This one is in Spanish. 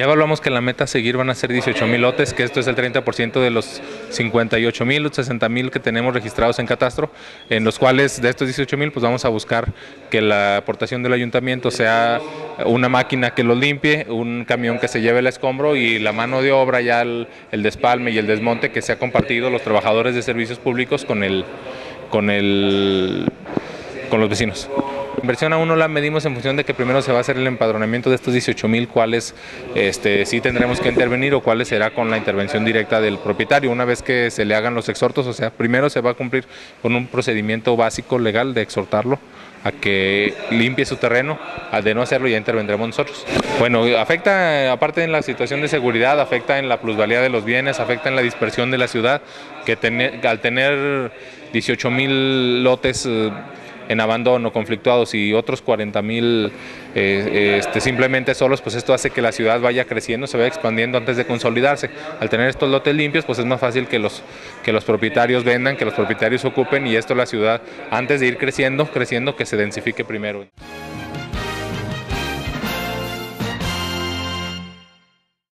Ya evaluamos que la meta a seguir van a ser 18 mil lotes, que esto es el 30% de los 58 mil, 60 mil que tenemos registrados en catastro, en los cuales de estos 18 mil pues vamos a buscar que la aportación del ayuntamiento sea una máquina que los limpie, un camión que se lleve el escombro y la mano de obra ya el, despalme y el desmonte que se ha compartido los trabajadores de servicios públicos con el, con el, con los vecinos. Inversión aún no la medimos en función de que primero se va a hacer el empadronamiento de estos 18 mil, cuáles este, sí tendremos que intervenir o cuáles será con la intervención directa del propietario. Una vez que se le hagan los exhortos, o sea, primero se va a cumplir con un procedimiento básico legal de exhortarlo a que limpie su terreno, al de no hacerlo ya intervendremos nosotros. Bueno, afecta aparte en la situación de seguridad, afecta en la plusvalía de los bienes, afecta en la dispersión de la ciudad, que al tener 18 mil lotes eh, en abandono, conflictuados y otros 40 mil eh, este, simplemente solos, pues esto hace que la ciudad vaya creciendo, se vaya expandiendo antes de consolidarse. Al tener estos lotes limpios, pues es más fácil que los, que los propietarios vendan, que los propietarios ocupen y esto la ciudad, antes de ir creciendo, creciendo, que se densifique primero.